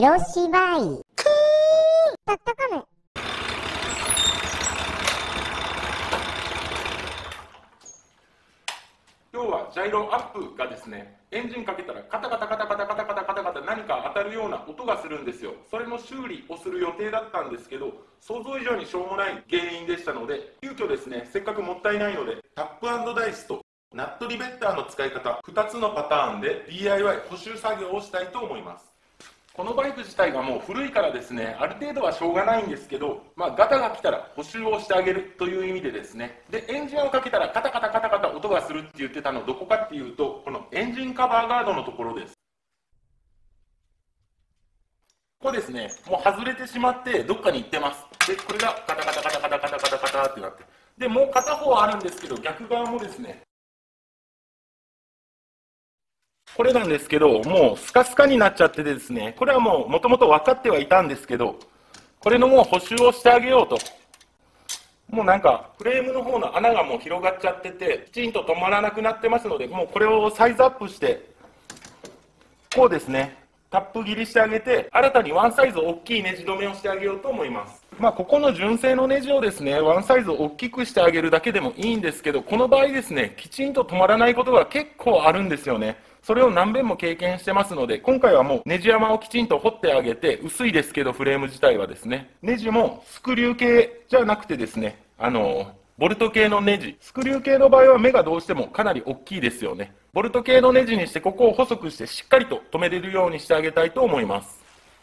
広芝居ドットコム今日はジャイロアップがですねエンジンかけたらカタカタカタカタカタカタカタカタ何か当たるような音がするんですよ。それの修理をする予定だったんですけど想像以上にしょうもない原因でしたので急遽ですねせっかくもったいないのでタップダイスとナットリベッターの使い方2つのパターンで DIY 補修作業をしたいと思います。このバイク自体がもう古いからですねある程度はしょうがないんですけど、まあ、ガタが来たら補修をしてあげるという意味でですね。でエンジンをかけたらカタカタカタカタ音がするって言ってたのどこかっていうとこのエンジンカバーガードのところです。ここですね。もう外れてしまってどっかに行ってます。でこれがカタカタカタカタカタカタカタってなって。でもう片方あるんですけど逆側もですねこれなんですけど、もうスカスカになっちゃってですね、これはもうもともと分かってはいたんですけど、これのもう補修をしてあげようと。もうなんか、フレームの方の穴がもう広がっちゃってて、きちんと止まらなくなってますので、もうこれをサイズアップして、こうですね、タップ切りしてあげて、新たにワンサイズ大きいネジ止めをしてあげようと思います。まあ、ここの純正のネジをですね、ワンサイズ大きくしてあげるだけでもいいんですけど、この場合ですね、きちんと止まらないことが結構あるんですよね。それを何遍も経験してますので、今回はもうネジ山をきちんと掘ってあげて、薄いですけど、フレーム自体はですね、ネジもスクリュー系じゃなくてですね、あの、ボルト系のネジ、スクリュー系の場合は目がどうしてもかなり大きいですよね。ボルト系のネジにして、ここを細くしてしっかりと止めれるようにしてあげたいと思います。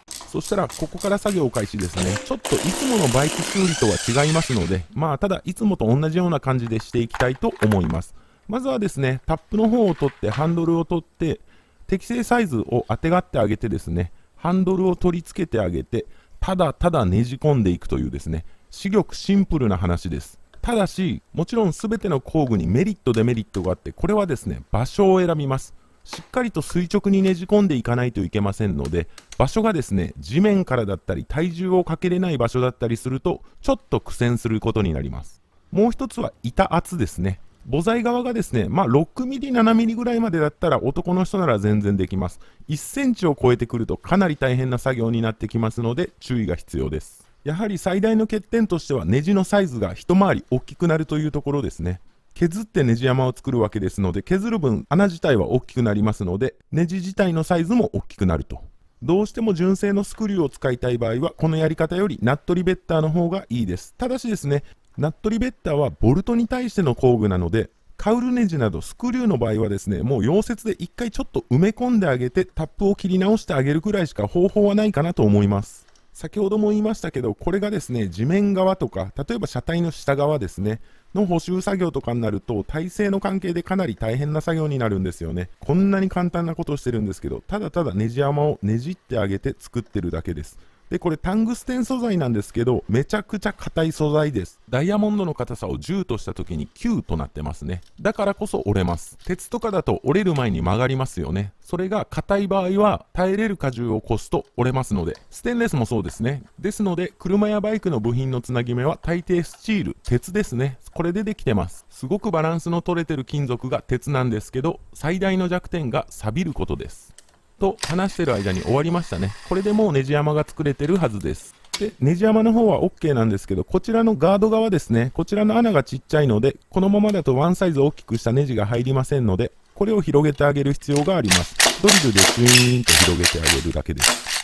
そしたら、ここから作業開始ですね。ちょっといつものバイク修理とは違いますので、まあ、ただ、いつもと同じような感じでしていきたいと思います。まずはですね、タップの方を取って、ハンドルを取って、適正サイズをあてがってあげてですね、ハンドルを取り付けてあげて、ただただねじ込んでいくというですね、至極シンプルな話です。ただし、もちろん全ての工具にメリット、デメリットがあって、これはですね、場所を選びます。しっかりと垂直にねじ込んでいかないといけませんので、場所がですね、地面からだったり、体重をかけれない場所だったりすると、ちょっと苦戦することになります。もう一つは板圧ですね。母材側がですね、まあ、6ミリ、7ミリぐらいまでだったら男の人なら全然できます。1センチを超えてくるとかなり大変な作業になってきますので注意が必要です。やはり最大の欠点としてはネジのサイズが一回り大きくなるというところですね。削ってネジ山を作るわけですので削る分穴自体は大きくなりますのでネジ自体のサイズも大きくなると。どうしても純正のスクリューを使いたい場合はこのやり方よりナットリベッターの方がいいです。ただしですね、ナットリベッターはボルトに対しての工具なので、カウルネジなどスクリューの場合はですね、もう溶接で一回ちょっと埋め込んであげてタップを切り直してあげるくらいしか方法はないかなと思います。先ほども言いましたけど、これがですね、地面側とか、例えば車体の下側ですね、の補修作業とかになると、体勢の関係でかなり大変な作業になるんですよね。こんなに簡単なことをしてるんですけど、ただただネジ山をねじってあげて作ってるだけです。で、これタングステン素材なんですけど、めちゃくちゃ硬い素材です。ダイヤモンドの硬さを10とした時に9となってますね。だからこそ折れます。鉄とかだと折れる前に曲がりますよね。それが硬い場合は耐えれる荷重を越すと折れますので、ステンレスもそうですね。ですので、車やバイクの部品のつなぎ目は大抵スチール、鉄ですね。これでできてます。すごくバランスの取れてる金属が鉄なんですけど、最大の弱点が錆びることです。と話してる間に終わりましたね。これでもうネジ山が作れてるはずです。で、ネジ山の方は OK なんですけど、こちらのガード側ですね、こちらの穴がちっちゃいので、このままだとワンサイズ大きくしたネジが入りませんので、これを広げてあげる必要があります。ドリルでシュイーンと広げてあげるだけです。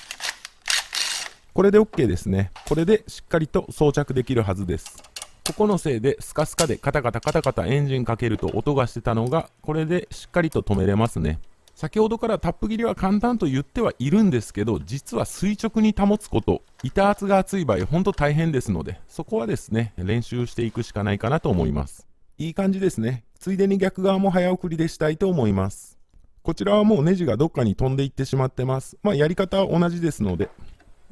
これで OK ですね。これでしっかりと装着できるはずです。ここのせいでスカスカでカタカタカタカタエンジンかけると音がしてたのが、これでしっかりと止めれますね。先ほどからタップ切りは簡単と言ってはいるんですけど、実は垂直に保つこと、板圧が厚い場合、ほんと大変ですので、そこはですね、練習していくしかないかなと思います。いい感じですね。ついでに逆側も早送りでしたいと思います。こちらはもうネジがどっかに飛んでいってしまってます。まあ、やり方は同じですので、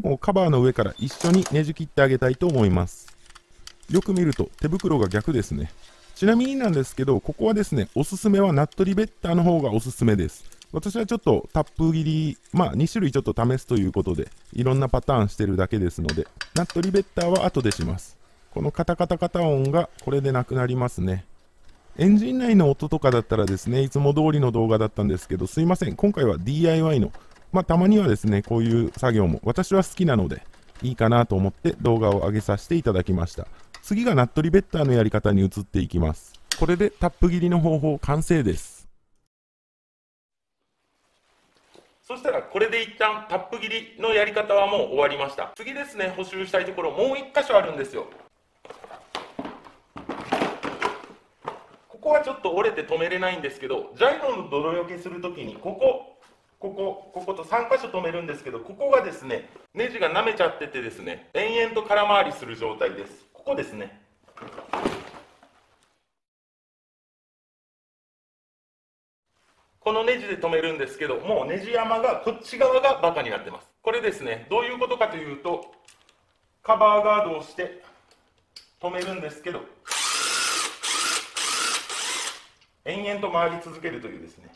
もうカバーの上から一緒にねじ切ってあげたいと思います。よく見ると手袋が逆ですね。ちなみになんですけど、ここはですね、おすすめはナットリベッターの方がおすすめです。私はちょっとタップ切り、まあ2種類ちょっと試すということで、いろんなパターンしてるだけですので、ナットリベッターは後でします。このカタカタカタ音がこれでなくなりますね。エンジン内の音とかだったらですね、いつも通りの動画だったんですけど、すいません、今回は DIY のまあ、たまにはですね、こういう作業も私は好きなので、いいかなと思って動画を上げさせていただきました。次がナットリベッターのやり方に移っていきます。これでタップ切りの方法完成です。そしたらこれで一旦タップ切りのやり方はもう終わりました次ですね補修したいところもう1箇所あるんですよここはちょっと折れて止めれないんですけどジャイロの泥よけするときにここここここと3箇所止めるんですけどここがですねネジが舐めちゃっててですね延々と空回りする状態ですここですね。このネジで止めるんですけどもうネジ山がこっち側がバカになってます。これですね。どういうことかというとカバーガードをして止めるんですけど延々と回り続けるというですね。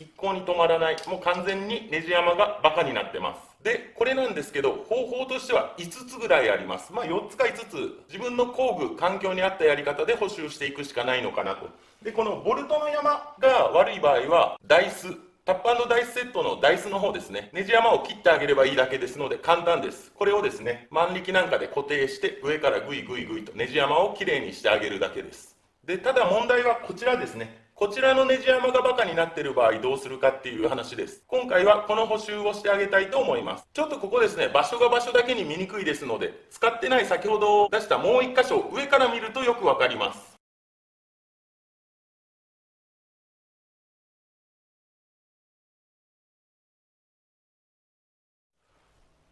一向に止まらない。もう完全にネジ山がバカになってます。でこれなんですけど方法としては5つぐらいあります。まあ4つか5つ。自分の工具環境に合ったやり方で補修していくしかないのかなと。でこのボルトの山が悪い場合はダイスタップダイスセットのダイスの方ですね。ネジ山を切ってあげればいいだけですので簡単です。これをですね万力なんかで固定して上からグイグイグイとネジ山をきれいにしてあげるだけです。でただ問題はこちらですね。こちらのネジ山がバカになっている場合どうするかっていう話です。今回はこの補修をしてあげたいと思います。ちょっとここですね場所が場所だけに見にくいですので使ってない先ほど出したもう1箇所上から見るとよくわかります。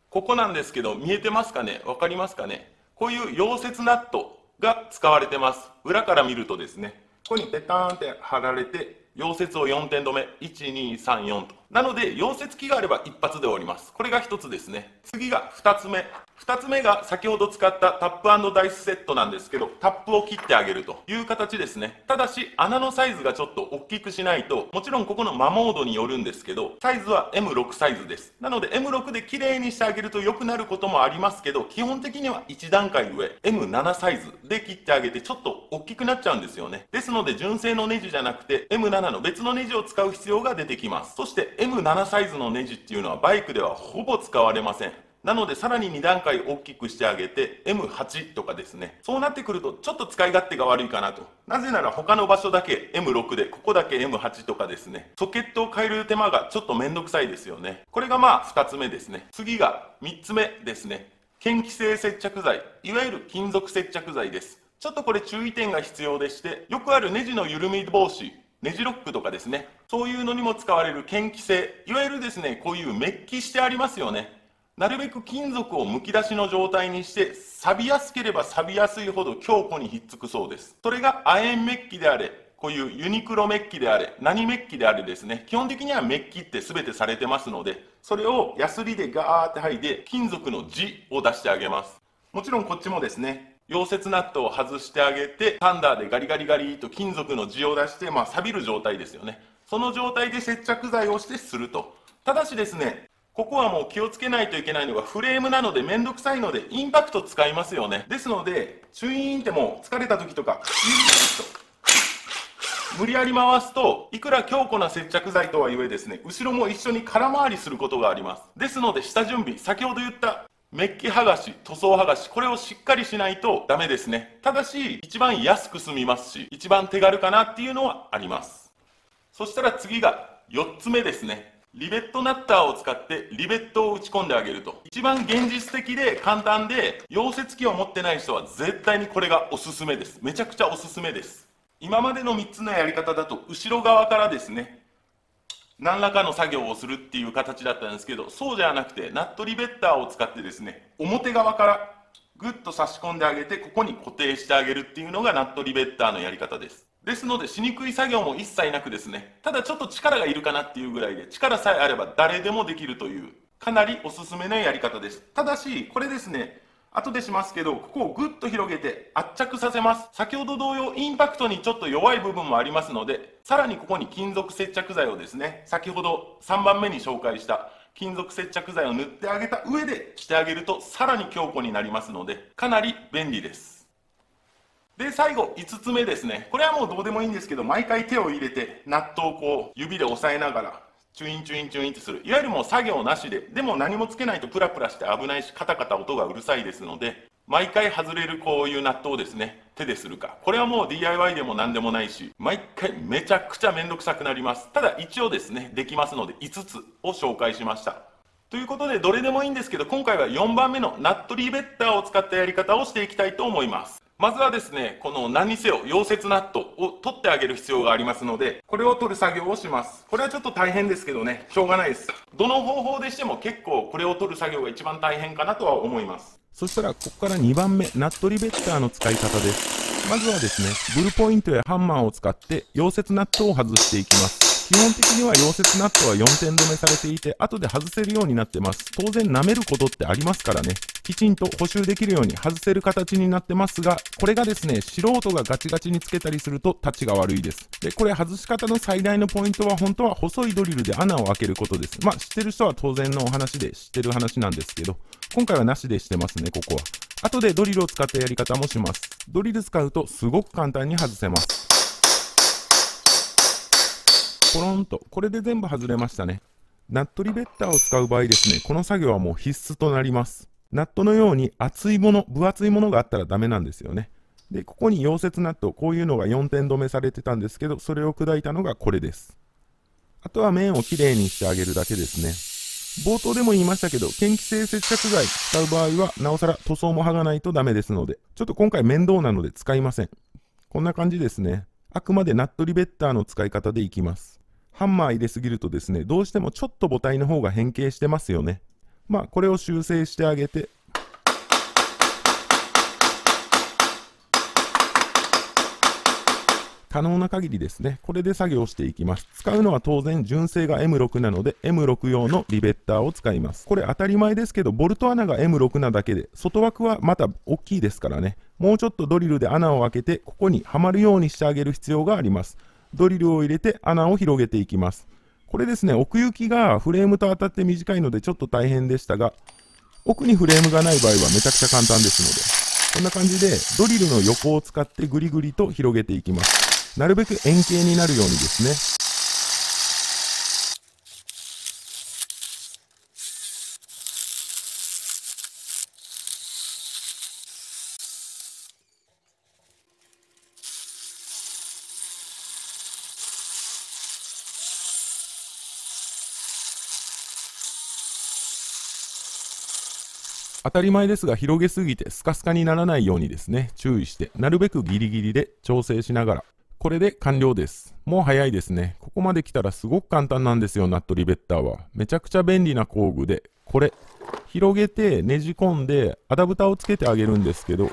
ここなんですけど見えてますかね？わかりますかね？こういう溶接ナットが使われてます。裏から見るとですね。ここにペタンって貼られて溶接を4点止め1234と。なので溶接機があれば一発で終わります。これが1つですね。次が2つ目。2つ目が先ほど使ったタップダイスセットなんですけどタップを切ってあげるという形ですね。ただし穴のサイズがちょっと大きくしないともちろんここの摩モードによるんですけどサイズは M6 サイズです。なので M6 で綺麗にしてあげると良くなることもありますけど基本的には1段階上 M7 サイズで切ってあげてちょっと大きくなっちゃうんですよね。ですので純正のネジじゃなくて M7 の別のネジを使う必要が出てきます。そして M7 サイズのネジっていうのはバイクではほぼ使われません。なのでさらに2段階大きくしてあげて M8 とかですね。そうなってくるとちょっと使い勝手が悪いかなと。なぜなら他の場所だけ M6 でここだけ M8 とかですね。ソケットを変える手間がちょっとめんどくさいですよね。これがまあ2つ目ですね。次が3つ目ですね。嫌気性接着剤。いわゆる金属接着剤です。ちょっとこれ注意点が必要でしてよくあるネジの緩み防止ネジロックとかですね。そういうのにも使われる嫌気性。いわゆるですねこういうメッキしてありますよね。なるべく金属をむき出しの状態にして錆びやすければ錆びやすいほど強固にひっつくそうです。それが亜鉛メッキであれこういうユニクロメッキであれ何メッキであれですね。基本的にはメッキって全てされてますのでそれをヤスリでガーって剥いで金属の字を出してあげます。もちろんこっちもですね溶接ナットを外してあげてタンダーでガリガリガリと金属の字を出して、まあ、錆びる状態ですよね。その状態で接着剤をしてすると。ただしですねここはもう気をつけないといけないのがフレームなのでめんどくさいのでインパクト使いますよね。ですのでチュイーンってもう疲れた時とか無理やり回すといくら強固な接着剤とはいえですね後ろも一緒に空回りすることがありますですので下準備先ほど言ったメッキ剥がし塗装剥がしこれをしっかりしないとダメですねただし一番安く済みますし一番手軽かなっていうのはありますそしたら次が4つ目ですねリベットナッターを使ってリベットを打ち込んであげると。一番現実的で簡単で溶接機を持ってない人は絶対にこれがおすすめです。めちゃくちゃおすすめです。今までの3つのやり方だと後ろ側からですね何らかの作業をするっていう形だったんですけどそうじゃなくてナットリベッターを使ってですね表側からぐっと差し込んであげてここに固定してあげるっていうのがナットリベッターのやり方です。ですのでしにくい作業も一切なくですねただちょっと力がいるかなっていうぐらいで力さえあれば誰でもできるというかなりおすすめのやり方です。ただしこれですね後でしますけどここをぐっと広げて圧着させます。先ほど同様インパクトにちょっと弱い部分もありますのでさらにここに金属接着剤をですね先ほど3番目に紹介した金属接着剤を塗ってあげた上でしてあげるとさらに強固になりますのでかなり便利です。で最後5つ目ですねこれはもうどうでもいいんですけど毎回手を入れてナットをこう指で押さえながらチュインチュインチュインってする。いわゆるもう作業なしで、でも何もつけないとプラプラして危ないし、カタカタ音がうるさいですので、毎回外れるこういうナットをですね、手でするか。これはもう DIY でも何でもないし、毎回めちゃくちゃめんどくさくなります。ただ一応ですね、できますので5つを紹介しました。ということで、どれでもいいんですけど、今回は4番目のナットリーベッターを使ったやり方をしていきたいと思います。まずはですね、この何にせよ溶接ナットを取ってあげる必要がありますので、これを取る作業をします。これはちょっと大変ですけどね、しょうがないです。どの方法でしても結構これを取る作業が一番大変かなとは思います。そしたら、ここから2番目、ナットリベッターの使い方です。まずはですね、ブルポイントやハンマーを使って溶接ナットを外していきます。基本的には溶接ナットは4点止めされていて、後で外せるようになってます。当然舐めることってありますからね。きちんと補修できるように外せる形になってますが、これがですね、素人がガチガチにつけたりすると立ちが悪いです。で、これ外し方の最大のポイントは本当は細いドリルで穴を開けることです。まあ、知ってる人は当然のお話で知ってる話なんですけど、今回はなしでしてますね、ここは。後でドリルを使ったやり方もします。ドリル使うとすごく簡単に外せます。ポロンと、これで全部外れましたね。ナットリベッターを使う場合ですね、この作業はもう必須となります。ナットのように厚いもの、分厚いものがあったらダメなんですよね。で、ここに溶接ナット、こういうのが4点止めされてたんですけど、それを砕いたのがこれです。あとは面をきれいにしてあげるだけですね。冒頭でも言いましたけど、嫌気性接着剤使う場合は、なおさら塗装も剥がないとダメですので、ちょっと今回面倒なので使いません。こんな感じですね。あくまでナットリベッターの使い方でいきます。ハンマー入れすぎるとですね、どうしてもちょっと母体の方が変形してますよね。まあ、これを修正してあげて、可能な限りですね、これで作業していきます。使うのは当然純正が M6 なので M6 用のリベッターを使います。これ当たり前ですけど、ボルト穴が M6 なだけで、外枠はまた大きいですからね、もうちょっとドリルで穴を開けて、ここにはまるようにしてあげる必要があります。ドリルを入れて穴を広げていきます。これですね、奥行きがフレームと当たって短いのでちょっと大変でしたが、奥にフレームがない場合はめちゃくちゃ簡単ですので、こんな感じでドリルの横を使ってぐりぐりと広げていきます。なるべく円形になるようにですね、当たり前ですが広げすぎてスカスカにならないようにですね、注意して、なるべくギリギリで調整しながら、これで完了です。もう早いですね。ここまで来たらすごく簡単なんですよ、ナットリベッターは。めちゃくちゃ便利な工具で、これ、広げてねじ込んでアダプタをつけてあげるんですけど、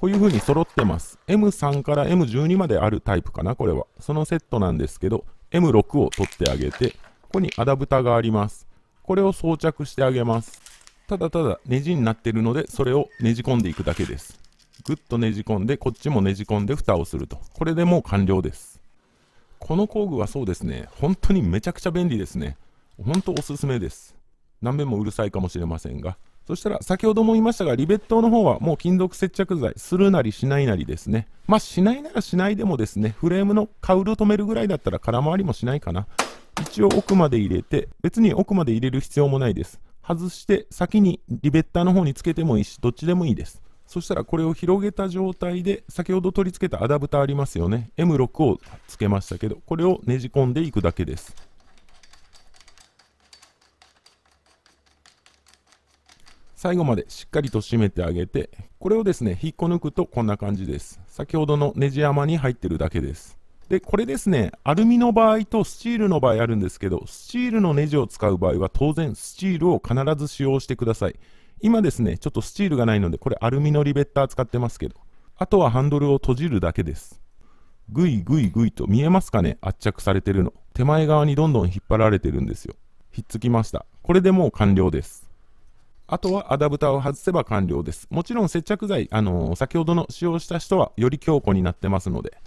こういう風に揃ってます。M3 から M12 まであるタイプかな、これは。そのセットなんですけど、M6 を取ってあげて、ここにアダプタがあります。これを装着してあげます。ただただネジになってるので、それをねじ込んでいくだけです。ぐっとねじ込んで、こっちもねじ込んで蓋をすると。これでもう完了です。この工具はそうですね、本当にめちゃくちゃ便利ですね。本当おすすめです。何遍もうるさいかもしれませんが。そしたら、先ほども言いましたが、リベットの方はもう金属接着剤、するなりしないなりですね。まあ、しないならしないでもですね、フレームのカウルを止めるぐらいだったら空回りもしないかな。一応奥まで入れて、別に奥まで入れる必要もないです。外して先にリベッターの方につけてもいいし、どっちでもいいです。そしたらこれを広げた状態で、先ほど取り付けたアダプターありますよね。M6 をつけましたけど、これをねじ込んでいくだけです。最後までしっかりと締めてあげて、これをですね、引っこ抜くとこんな感じです。先ほどのネジ山に入ってるだけです。で、これですね、アルミの場合とスチールの場合あるんですけど、スチールのネジを使う場合は当然スチールを必ず使用してください。今ですね、ちょっとスチールがないので、これアルミのリベッター使ってますけど、あとはハンドルを閉じるだけです。ぐいぐいぐいと見えますかね？圧着されてるの。手前側にどんどん引っ張られてるんですよ。ひっつきました。これでもう完了です。あとはアダプターを外せば完了です。もちろん接着剤、あのー、先ほどの使用した人はより強固になってますので、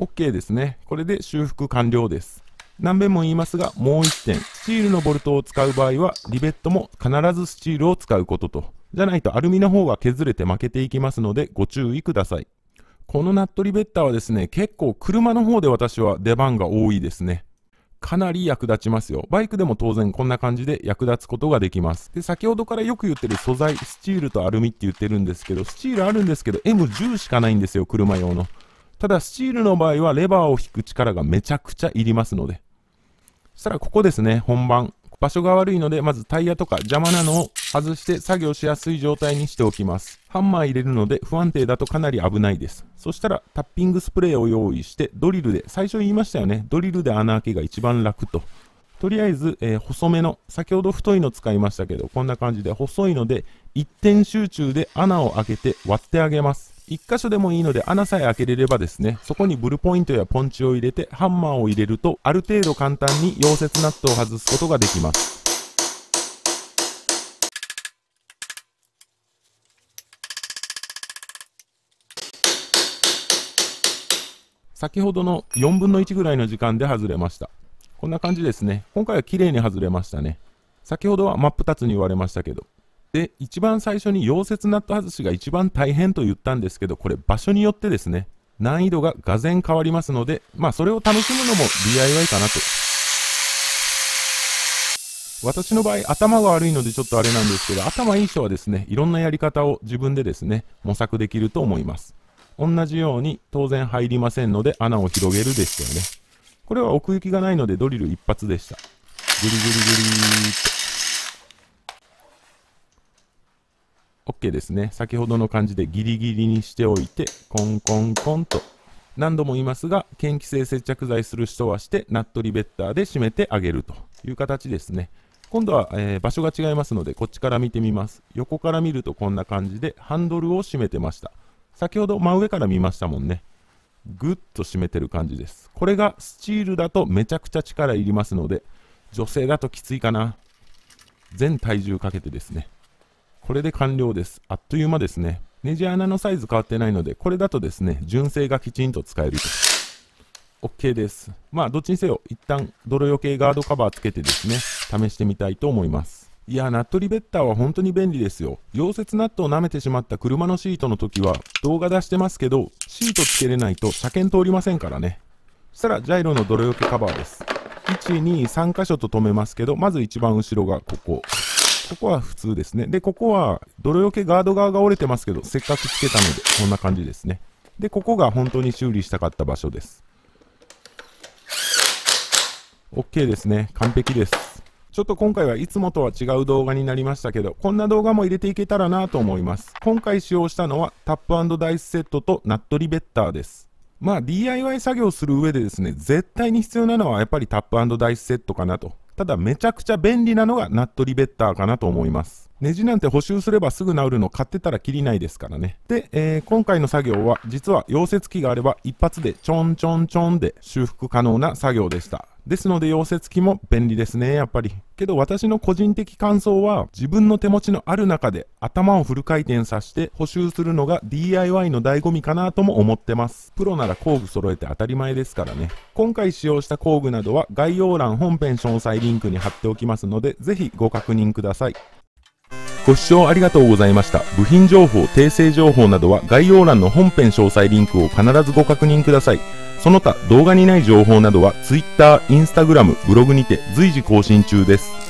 OK ですね。これで修復完了です。何遍も言いますが、もう1点。スチールのボルトを使う場合は、リベットも必ずスチールを使うことと。じゃないとアルミの方が削れて負けていきますので、ご注意ください。このナットリベッターはですね、結構車の方で私は出番が多いですね。かなり役立ちますよ。バイクでも当然こんな感じで役立つことができます。で、先ほどからよく言ってる素材、スチールとアルミって言ってるんですけど、スチールあるんですけど、M10 しかないんですよ、車用の。ただ、スチールの場合はレバーを引く力がめちゃくちゃいりますので。そしたらここですね、本番。場所が悪いので、まずタイヤとか邪魔なのを外して作業しやすい状態にしておきます。ハンマー入れるので不安定だとかなり危ないです。そしたらタッピングスプレーを用意してドリルで、最初言いましたよね、ドリルで穴開けが一番楽と。とりあえず、えー、細めの、先ほど太いの使いましたけど、こんな感じで細いので、一点集中で穴を開けて割ってあげます。1箇所でもいいので穴さえ開けれればですね、そこにブルポイントやポンチを入れてハンマーを入れると、ある程度簡単に溶接ナットを外すことができます。先ほどの4分の1ぐらいの時間で外れました。こんな感じですね。今回は綺麗に外れましたね。先ほどは真っ二つに言われましたけど、で、一番最初に溶接ナット外しが一番大変と言ったんですけど、これ場所によってですね、難易度ががぜ変わりますので、まあそれを楽しむのも DIY かなと。私の場合、頭が悪いのでちょっとあれなんですけど、頭いい人はですね、いろんなやり方を自分でですね、模索できると思います。同じように当然入りませんので穴を広げるですよね。これは奥行きがないのでドリル一発でした。ぐりぐりぐりーっと。OK ですね。先ほどの感じでギリギリにしておいて、コンコンコンと。何度も言いますが、嫌気性接着剤する人はして、ナットリベッターで締めてあげるという形ですね。今度は、えー、場所が違いますので、こっちから見てみます。横から見るとこんな感じで、ハンドルを締めてました。先ほど真上から見ましたもんね。ぐっと締めてる感じです。これがスチールだとめちゃくちゃ力いりますので、女性だときついかな。全体重かけてですね。これで完了です。あっという間ですね。ネジ穴のサイズ変わってないので、これだとですね、純正がきちんと使えると。OK です。まあ、どっちにせよ、一旦泥よけガードカバーつけてですね、試してみたいと思います。いや、ナットリベッターは本当に便利ですよ。溶接ナットを舐めてしまった車のシートの時は、動画出してますけど、シートつけれないと車検通りませんからね。そしたら、ジャイロの泥よけカバーです。1、2、3箇所と止めますけど、まず一番後ろがここ。ここは普通ですね。で、ここは泥よけガード側が折れてますけど、せっかくつけたので、こんな感じですね。で、ここが本当に修理したかった場所です。OK ですね。完璧です。ちょっと今回はいつもとは違う動画になりましたけど、こんな動画も入れていけたらなと思います。今回使用したのはタップダイスセットとナットリベッターです。まあ DIY 作業する上でですね、絶対に必要なのはやっぱりタップダイスセットかなと。ただめちゃくちゃ便利なのがナットリベッターかなと思います。ネジなんて補修すればすぐ治るの買ってたらきりないですからね。で、えー、今回の作業は実は溶接機があれば一発でちょんちょんちょんで修復可能な作業でした。ですので溶接機も便利ですね、やっぱり。けど私の個人的感想は自分の手持ちのある中で頭をフル回転させて補修するのが DIY の醍醐味かなとも思ってます。プロなら工具揃えて当たり前ですからね。今回使用した工具などは概要欄本編詳細リンクに貼っておきますのでぜひご確認ください。ご視聴ありがとうございました。部品情報、訂正情報などは概要欄の本編詳細リンクを必ずご確認ください。その他動画にない情報などは Twitter、Instagram、ブログにて随時更新中です。